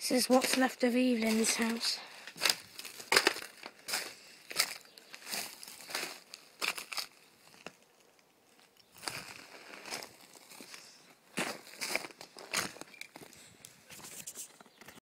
This is what's left of Evelyn's house.